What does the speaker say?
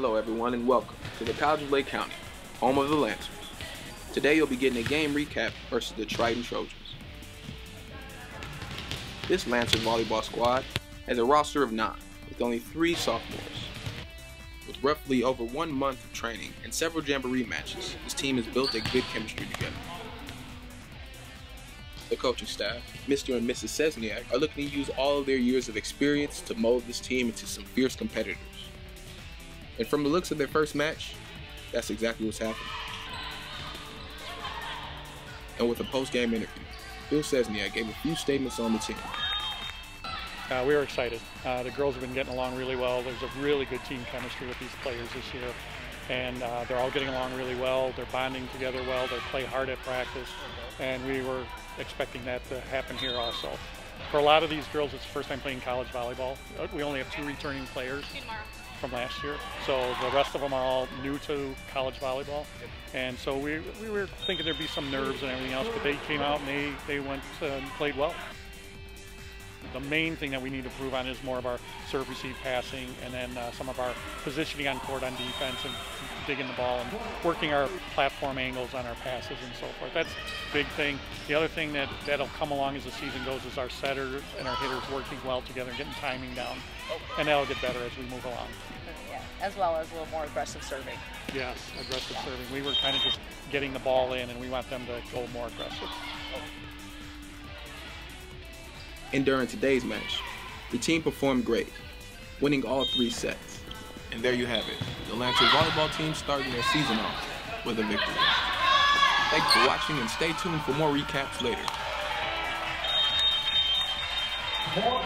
Hello everyone and welcome to the College of Lake County, home of the Lancers. Today you'll be getting a game recap versus the Triton Trojans. This Lancer volleyball squad has a roster of nine, with only three sophomores. With roughly over one month of training and several jamboree matches, this team has built a good chemistry together. The coaching staff, Mr. and Mrs. Sesniak, are looking to use all of their years of experience to mold this team into some fierce competitors. And from the looks of their first match, that's exactly what's happening. And with a post-game interview, Bill Sesniak gave a few statements on the team. Uh, we were excited. Uh, the girls have been getting along really well. There's a really good team chemistry with these players this year. And uh, they're all getting along really well. They're bonding together well. They play hard at practice. And we were expecting that to happen here also. For a lot of these girls, it's the first time playing college volleyball. Uh, we only have two returning players from last year. So the rest of them are all new to college volleyball. And so we, we were thinking there'd be some nerves and everything else, but they came out and they, they went and played well. The main thing that we need to improve on is more of our serve receive passing and then uh, some of our positioning on court on defense and digging the ball and working our platform angles on our passes and so forth. That's a big thing. The other thing that, that'll come along as the season goes is our setters and our hitters working well together, and getting timing down. And that'll get better as we move along. Yeah, as well as a little more aggressive serving. Yes, aggressive yeah. serving. We were kind of just getting the ball in and we want them to go more aggressive. And during today's match, the team performed great, winning all three sets. And there you have it, the Lancer volleyball team starting their season off with a victory. Thanks for watching and stay tuned for more recaps later. More